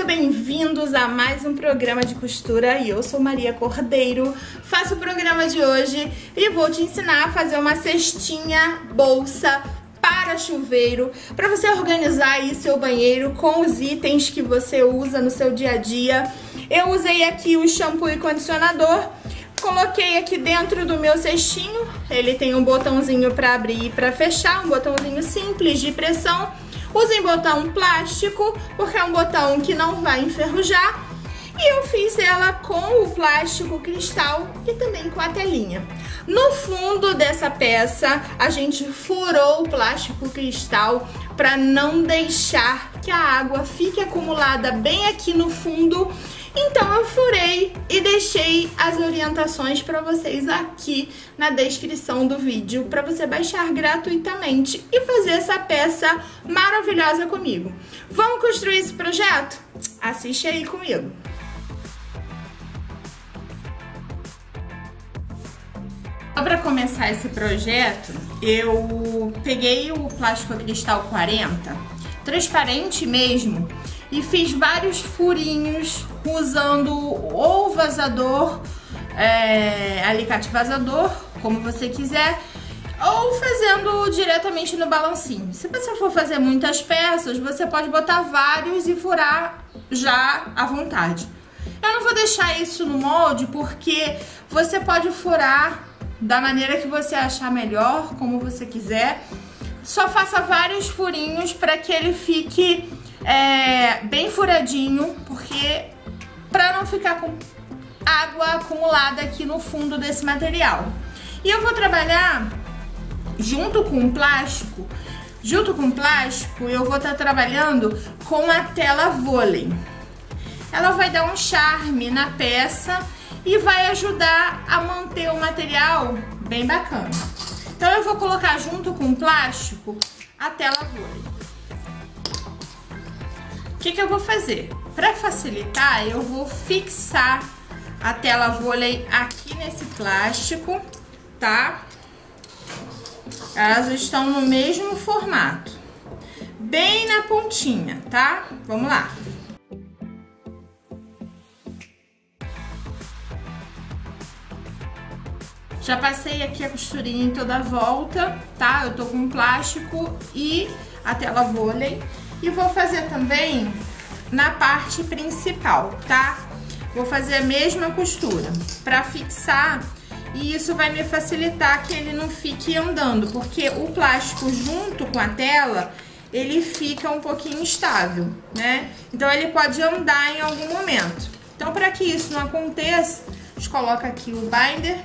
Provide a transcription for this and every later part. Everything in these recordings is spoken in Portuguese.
muito bem-vindos a mais um programa de costura e eu sou Maria Cordeiro. Faço o programa de hoje e vou te ensinar a fazer uma cestinha bolsa para chuveiro, para você organizar aí seu banheiro com os itens que você usa no seu dia a dia. Eu usei aqui o shampoo e condicionador, coloquei aqui dentro do meu cestinho. Ele tem um botãozinho para abrir e para fechar, um botãozinho simples de pressão. Usem botão plástico, porque é um botão que não vai enferrujar. E eu fiz ela com o plástico cristal e também com a telinha. No fundo dessa peça, a gente furou o plástico cristal para não deixar que a água fique acumulada bem aqui no fundo então eu furei e deixei as orientações para vocês aqui na descrição do vídeo para você baixar gratuitamente e fazer essa peça maravilhosa comigo. Vamos construir esse projeto? Assiste aí comigo. Para começar esse projeto, eu peguei o plástico cristal 40, transparente mesmo, e fiz vários furinhos usando ou vazador, é, alicate vazador, como você quiser, ou fazendo diretamente no balancinho. Se você for fazer muitas peças, você pode botar vários e furar já à vontade. Eu não vou deixar isso no molde porque você pode furar da maneira que você achar melhor, como você quiser. Só faça vários furinhos para que ele fique é, bem furadinho, porque para não ficar com água acumulada aqui no fundo desse material. E eu vou trabalhar junto com o plástico, junto com o plástico, eu vou estar tá trabalhando com a tela vôlei. Ela vai dar um charme na peça e vai ajudar a manter o material bem bacana. Então eu vou colocar junto com o plástico a tela vôlei. O que, que eu vou fazer? Para facilitar, eu vou fixar a tela vôlei aqui nesse plástico, tá? Elas estão no mesmo formato. Bem na pontinha, tá? Vamos lá. Já passei aqui a costurinha em toda a volta, tá? Eu tô com plástico e a tela vôlei. E vou fazer também na parte principal, tá? Vou fazer a mesma costura para fixar e isso vai me facilitar que ele não fique andando, porque o plástico junto com a tela, ele fica um pouquinho instável, né? Então ele pode andar em algum momento. Então para que isso não aconteça, a gente coloca aqui o binder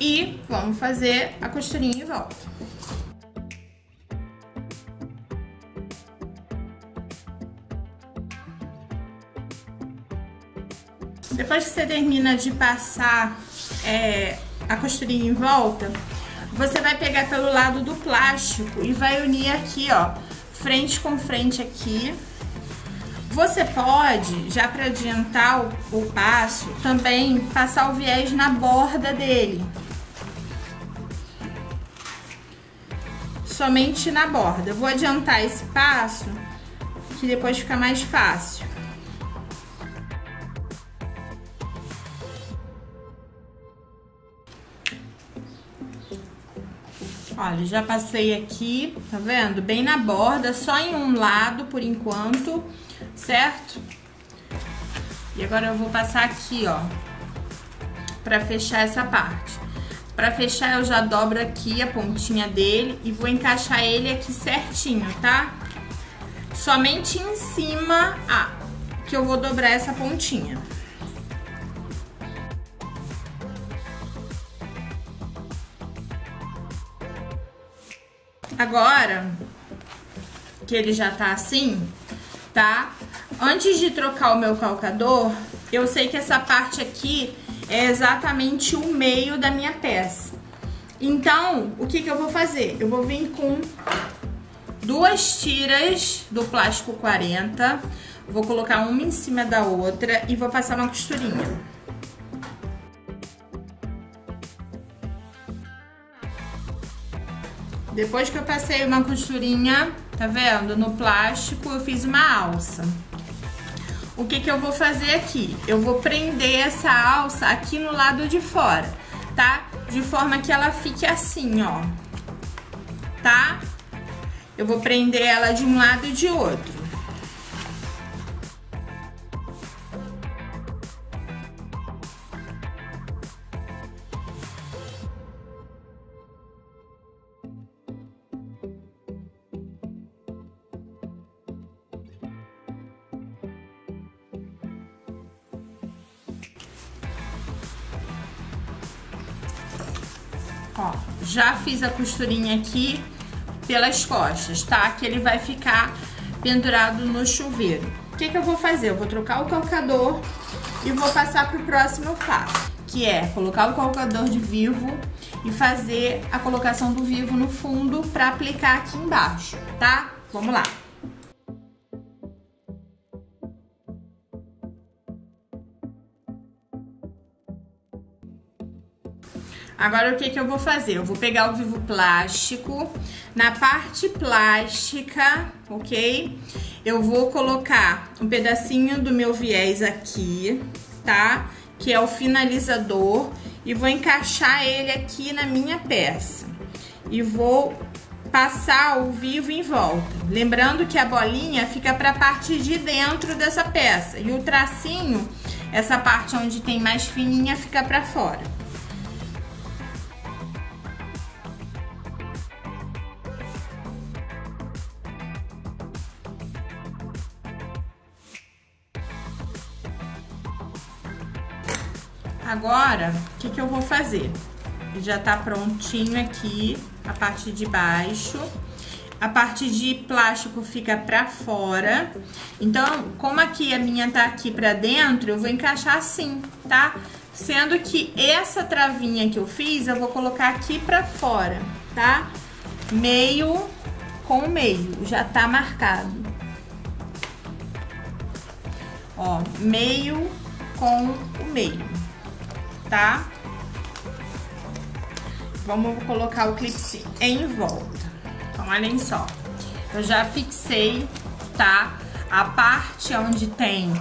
e vamos fazer a costurinha em volta. Depois que você termina de passar é, a costurinha em volta, você vai pegar pelo lado do plástico e vai unir aqui, ó, frente com frente aqui. Você pode, já para adiantar o, o passo, também passar o viés na borda dele. Somente na borda. vou adiantar esse passo, que depois fica mais fácil. Olha, já passei aqui, tá vendo? Bem na borda, só em um lado por enquanto, certo? E agora eu vou passar aqui, ó, pra fechar essa parte. Pra fechar, eu já dobro aqui a pontinha dele e vou encaixar ele aqui certinho, tá? Somente em cima, ah, que eu vou dobrar essa pontinha. Agora, que ele já tá assim, tá? Antes de trocar o meu calcador, eu sei que essa parte aqui é exatamente o meio da minha peça. Então, o que que eu vou fazer? Eu vou vir com duas tiras do plástico 40, vou colocar uma em cima da outra e vou passar uma costurinha. Depois que eu passei uma costurinha, tá vendo? No plástico, eu fiz uma alça. o que que eu vou fazer aqui? Eu vou prender essa alça aqui no lado de fora, tá? De forma que ela fique assim, ó. Tá? Eu vou prender ela de um lado e de outro. Ó, já fiz a costurinha aqui pelas costas, tá? Que ele vai ficar pendurado no chuveiro. O que que eu vou fazer? Eu vou trocar o calcador e vou passar pro próximo passo, que é colocar o calcador de vivo e fazer a colocação do vivo no fundo para aplicar aqui embaixo, tá? Vamos lá. Agora, o que que eu vou fazer? Eu vou pegar o vivo plástico, na parte plástica, ok? Eu vou colocar um pedacinho do meu viés aqui, tá? Que é o finalizador, e vou encaixar ele aqui na minha peça. E vou passar o vivo em volta. Lembrando que a bolinha fica para a parte de dentro dessa peça, e o tracinho, essa parte onde tem mais fininha, fica para fora. Agora, o que, que eu vou fazer? Já tá prontinho aqui a parte de baixo. A parte de plástico fica pra fora. Então, como aqui a minha tá aqui pra dentro, eu vou encaixar assim, tá? Sendo que essa travinha que eu fiz, eu vou colocar aqui pra fora, tá? Meio com meio, já tá marcado. Ó, meio com o meio tá? Vamos colocar o clipe em volta. Então, olhem só. Eu já fixei, tá? A parte onde tem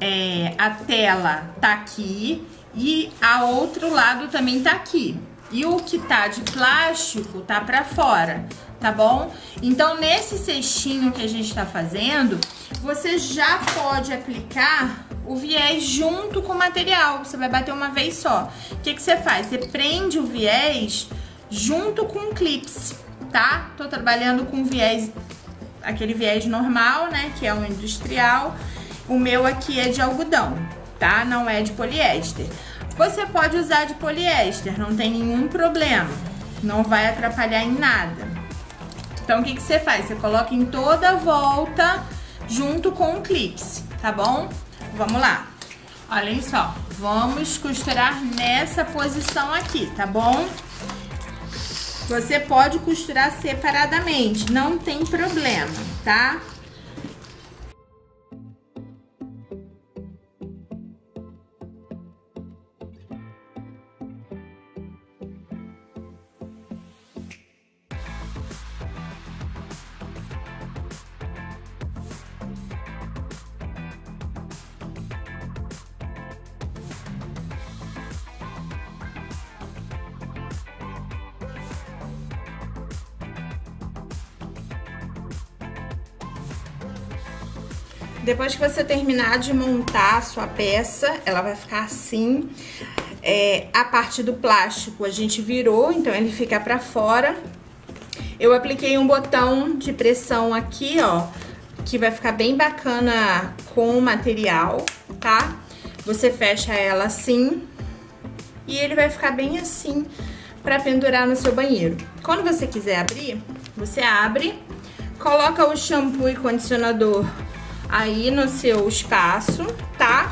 é, a tela tá aqui e a outro lado também tá aqui. E o que tá de plástico tá pra fora, tá bom? Então, nesse cestinho que a gente tá fazendo, você já pode aplicar o viés junto com o material. Você vai bater uma vez só. O que, que você faz? Você prende o viés junto com o clips, tá? Tô trabalhando com viés, aquele viés normal, né? Que é o industrial. O meu aqui é de algodão, tá? Não é de poliéster. Você pode usar de poliéster, não tem nenhum problema. Não vai atrapalhar em nada. Então, o que, que você faz? Você coloca em toda a volta junto com o clips, tá bom? Vamos lá. Olhem só, vamos costurar nessa posição aqui, tá bom? Você pode costurar separadamente, não tem problema, tá? Depois que você terminar de montar a sua peça, ela vai ficar assim. É, a parte do plástico a gente virou, então ele fica pra fora. Eu apliquei um botão de pressão aqui, ó, que vai ficar bem bacana com o material, tá? Você fecha ela assim e ele vai ficar bem assim pra pendurar no seu banheiro. Quando você quiser abrir, você abre, coloca o shampoo e condicionador aí no seu espaço, tá?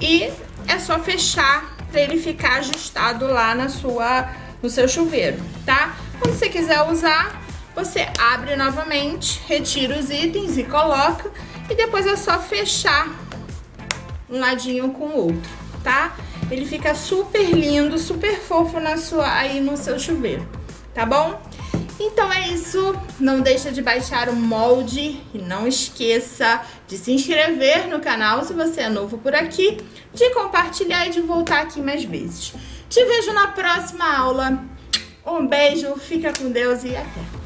E é só fechar para ele ficar ajustado lá na sua, no seu chuveiro, tá? Quando você quiser usar, você abre novamente, retira os itens e coloca. E depois é só fechar um ladinho com o outro, tá? Ele fica super lindo, super fofo na sua, aí no seu chuveiro, tá bom? Então é isso, não deixa de baixar o molde e não esqueça de se inscrever no canal se você é novo por aqui, de compartilhar e de voltar aqui mais vezes. Te vejo na próxima aula. Um beijo, fica com Deus e até!